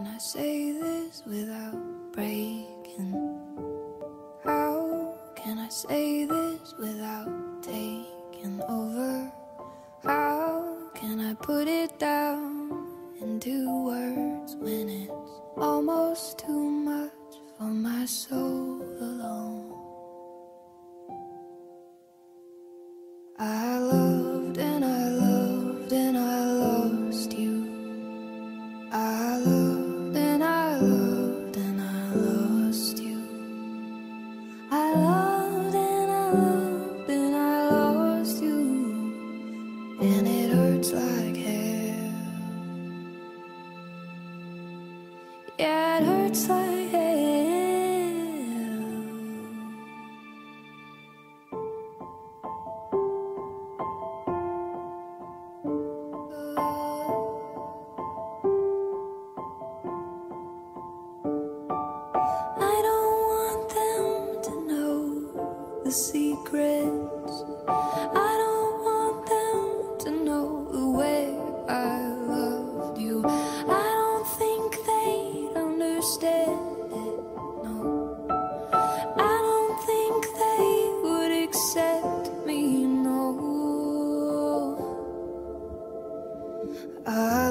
Can I say this without breaking? How can I say this without taking over? How can I put it down into words when it's almost too much for my soul? hurts I. I don't want them to know the secrets. I don't. I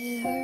never